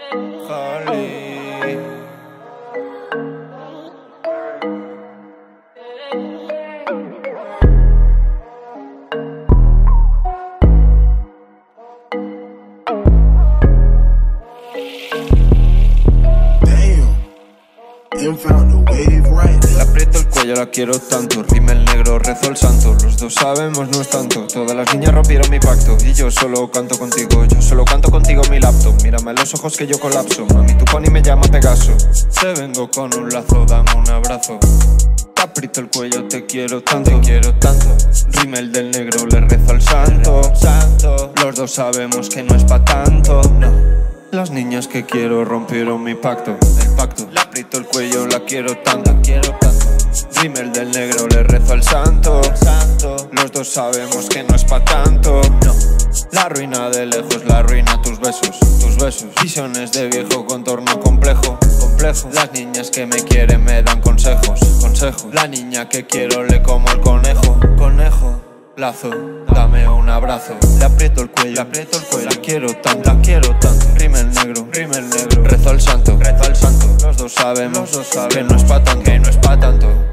Falling. Le aprieto el cuello, la quiero tanto. Rime el negro, rezo el santo. Los dos sabemos, no es tanto. Todas las niñas rompieron mi pacto. Y yo solo canto contigo Yo solo canto contigo mi laptop. Mírame los ojos que yo colapso. Mami, tu pony me llama Pegaso. Te vengo con un lazo, dame un abrazo. Te aprieto el cuello, te quiero tanto. Te quiero tanto. Rimel del negro, le rezo al santo. Santo. Los dos sabemos que no es pa' tanto. No. Las niñas que quiero rompieron mi pacto, el pacto. Le aprieto el cuello, la quiero tanto, quiero tanto. Rimel del negro, le rezo al santo. Los dos sabemos que no es pa' tanto. La ruina de lejos, la ruina tus besos, tus besos. Visiones de viejo contorno complejo, complejo. Las niñas que me quieren me dan consejos, consejos. La niña que quiero le como el conejo, conejo. Lazo, dame un abrazo. Le aprieto el cuello, le aprieto el cuello. La quiero tanto, la quiero tanto. Rime el negro, rime el negro al santo, rezo al santo. Los dos sabemos, Los dos sabemos que no es pa' tanto, que no es pa' tanto.